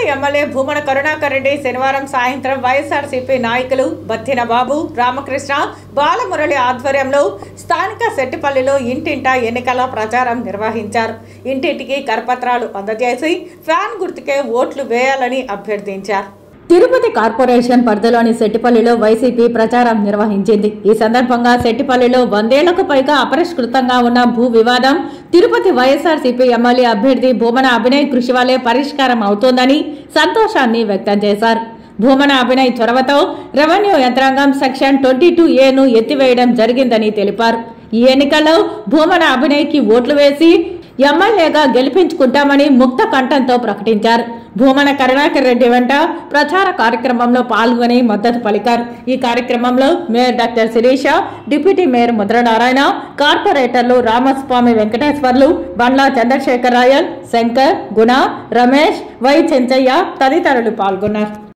Tirupati MLA Bhumana Karunakar Reddy శనివారం సాయంత్రం వైఎస్ఆర్సీపీ నాయకులు బత్తిన బాబు రామకృష్ణ బాలమురళి ఆధ్వర్యంలో స్థానిక సెట్టిపల్లిలో ఇంటింటా ఎన్నికల ప్రచారం నిర్వహించారు. ఇంటింటికి కరపత్రాలు అందజేసి ఫ్యాన్ గుర్తుకే ఓట్లు వేయాలని అభ్యర్థించారు. తిరుపతి కార్పొరేషన్ పరిధిలోని సెట్టిపల్లిలో వైసీపీ ప్రచారం నిర్వహించింది. ఈ సందర్భంగా సెట్టిపల్లిలో వందేళ్ళకు పైగా అపరిష్కృతంగా ఉన్న భూ వివాదం తిరుపతి వైఎస్ఆర్సీపీ ఎమ్మెల్యే అభ్యర్థి భూమన అభినయ్ కృషి వల్లే పరిష్కారం అవుతోందని సంతోషాన్ని వ్యక్తం చేశారు. భూమన అభినయ్ చొరవతో రెవెన్యూ యంత్రాంగం సెక్షన్ ట్వంటీ టూ ఏను ఎత్తివేయడం జరిగిందని తెలిపారు. ఈ ఎన్నికల్లో భూమన అభినయ్కి ఓట్లు వేసి ఎమ్మెల్యేగా గెలిపించుకుంటామని ముక్త కంఠంతో ప్రకటించారు. భూమన కరుణాకర్ రెడ్డి వెంట ప్రచార కార్యక్రమంలో పాల్గొని మద్దతు పలికారు. ఈ కార్యక్రమంలో mayor doctor Sirisha deputy mayor Mudranarayana కార్పొరేటర్లు రామస్వామి వెంకటేశ్వర్లు బండ్ల చంద్రశేఖర్ రాయల్ శంకర్ గుణ రమేష్ వై చెంచయ్య తదితరులు పాల్గొన్నారు.